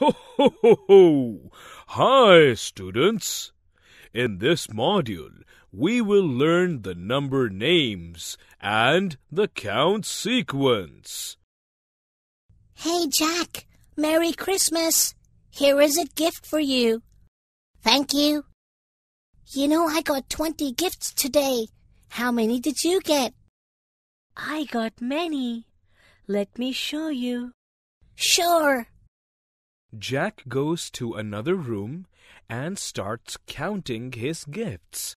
Ho, ho, ho, ho! Hi, students! In this module, we will learn the number names and the count sequence. Hey, Jack, Merry Christmas. Here is a gift for you. Thank you. You know, I got 20 gifts today. How many did you get? I got many. Let me show you. Sure. Jack goes to another room and starts counting his gifts.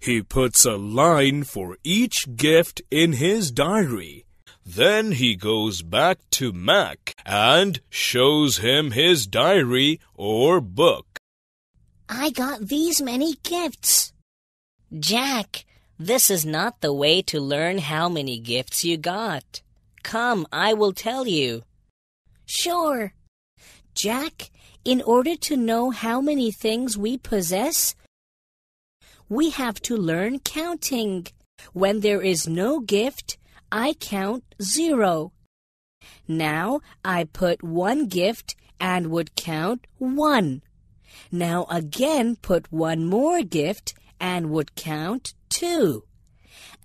He puts a line for each gift in his diary. Then he goes back to Mac and shows him his diary or book. I got these many gifts. Jack, this is not the way to learn how many gifts you got. Come, I will tell you. Sure. Jack, in order to know how many things we possess, we have to learn counting. When there is no gift, I count zero. Now I put one gift and would count one. Now again put one more gift and would count two.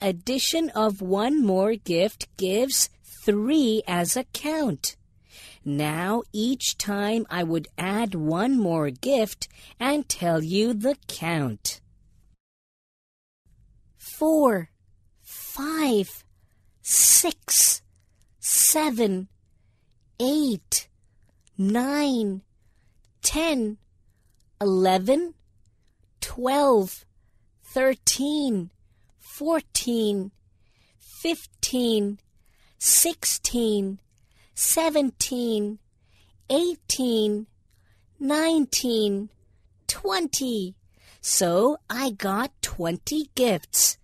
Addition of one more gift gives three as a count. Now each time I would add one more gift and tell you the count. Four, five, six, seven, eight, nine, ten, eleven, twelve, thirteen, fourteen, fifteen, sixteen, seventeen, eighteen, nineteen, twenty. So I got twenty gifts.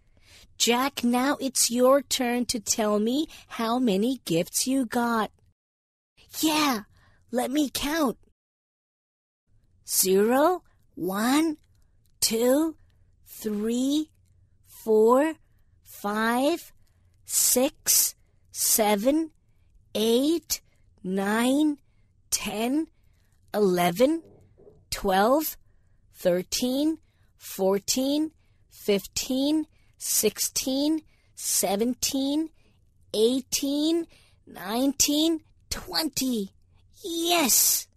Jack, now it's your turn to tell me how many gifts you got. Yeah, let me count. Zero, one, two, three, four, five, six, seven, eight, nine, ten, eleven, twelve, thirteen, fourteen, fifteen, sixteen, seventeen, eighteen, nineteen, twenty. Yes!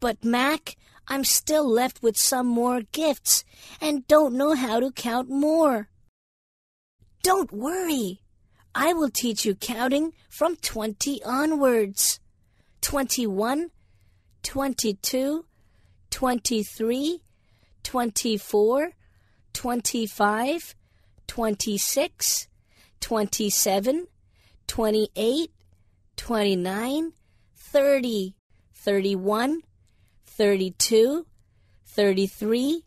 But, Mac, I'm still left with some more gifts and don't know how to count more. Don't worry. I will teach you counting from 20 onwards. 21, 22, 23, 24, 25, 26, 27, 28, 29, 30, 31, 32, 33,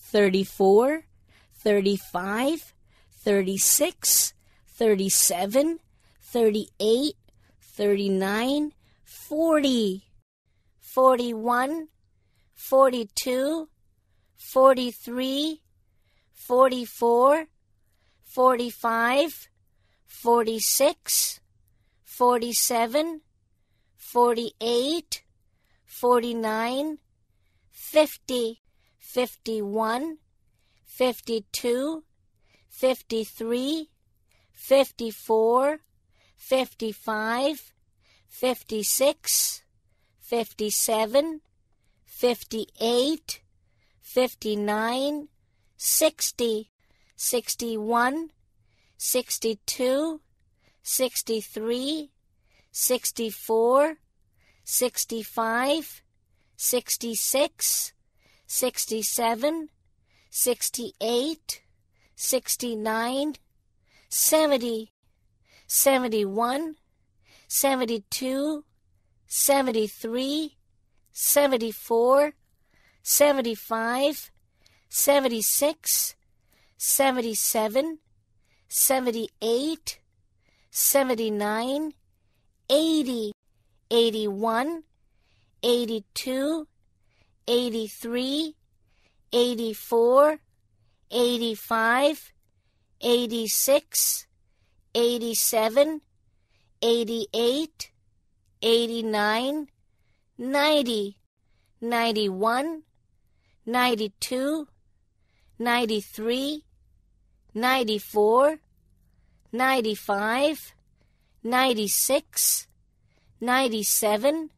34, 35, 36, 37, 38, 39, 40, 41, 42, 43, 44, 45, 46, 47, 48, 49, 50, 51, 52, 53, 54, 55, 56, 57, 58, 59, 60, 61, 62, 63, 64, 65, 66, 67, 68, 69, 70, 71, 72, 73, 74, 75, 76, 77, 78, 79, 80, 81, 82, 83, 84, 85, 86, 87, 88, 89, 90, 91, 92, 93, 94, 95, 96, 97,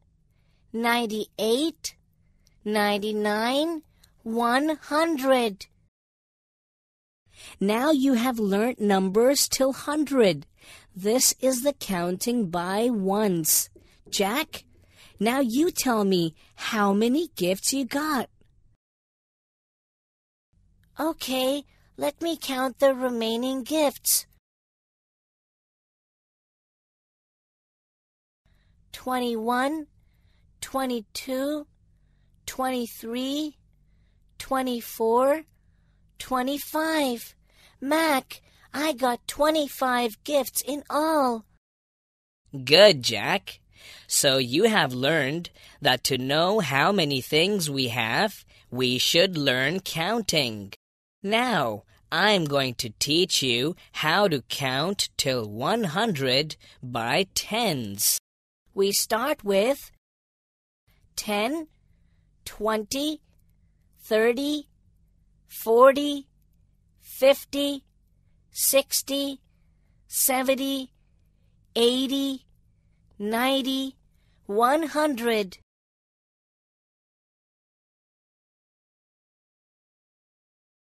98, 99, 100. Now you have learnt numbers till hundred. This is the counting by ones. Jack, now you tell me how many gifts you got. Okay, let me count the remaining gifts. Twenty-one, twenty-two, twenty-three, twenty-four, twenty-five. Mac, I got twenty-five gifts in all. Good, Jack. So you have learned that to know how many things we have, we should learn counting. Now, I'm going to teach you how to count till 100 by tens. We start with 10, 20, 30, 40, 50, 60, 70, 80, 90, 100.